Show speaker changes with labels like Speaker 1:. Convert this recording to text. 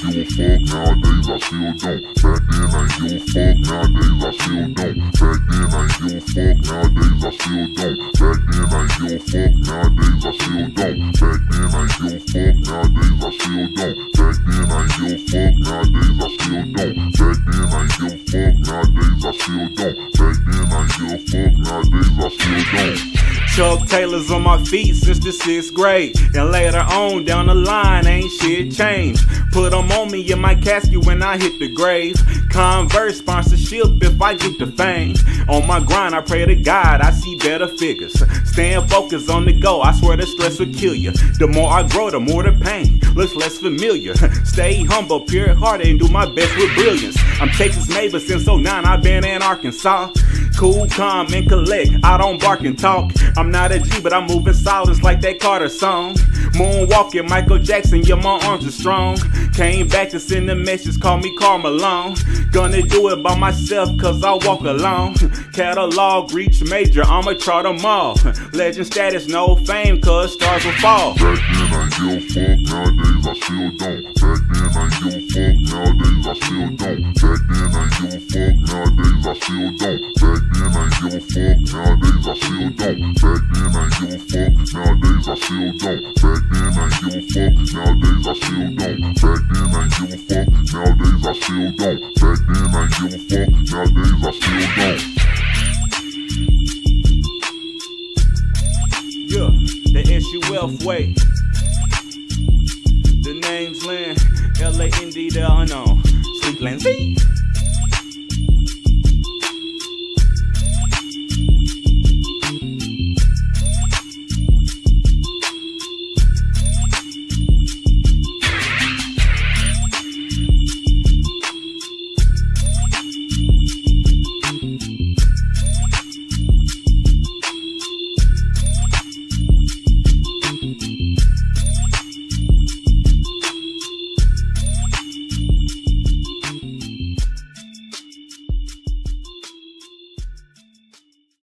Speaker 1: give a fuck, nowadays I still don't. Back then I give a fuck, nowadays I still don't. Back then I give a fuck, nowadays I still don't. Back then I give a fuck, nowadays I still don't. Back then I give a fuck, nowadays I still don't. Back then I give a fuck, nowadays I still don't. Back then I give a fuck, nowadays I still don't. Back then I give a fuck, nowadays I still don't.
Speaker 2: Chuck Taylors on my feet since the sixth grade. And later on down the line, ain't shit changed. Put them on me in my casket when I hit the grave. Converse sponsorship if I get the fame. On my grind, I pray to God I see better figures. Staying focused on the go, I swear the stress will kill you. The more I grow, the more the pain looks less familiar. Stay humble, pure hearted, and do my best with brilliance. I'm Texas neighbor since 09, I've been in Arkansas. Cool, calm, and collect. I don't bark and talk. I'm not a G, but I'm moving silence like that Carter song. Moonwalking, Michael Jackson, yeah, my arms are strong. Came back to send a message, call me Malone. Gonna do it by myself, cause I walk alone. Catalog, reach major, I'ma try them all. Legend status, no fame, cause stars will fall.
Speaker 1: Back then I give a fuck, nowadays I still don't. Back then I give a fuck, nowadays I still don't. Back then I give a fuck, nowadays I still don't. Back give a fuck, nowadays I still don't. Back then I give a fuck, nowadays I still don't. Back then I give a fuck, nowadays I still don't. Back then I give a fuck, nowadays I still don't. Back then I give a fuck, nowadays I still don't.
Speaker 2: Yeah, the SUF way. The name's Lynn, LA Indy, the unknown. Sleepland Z.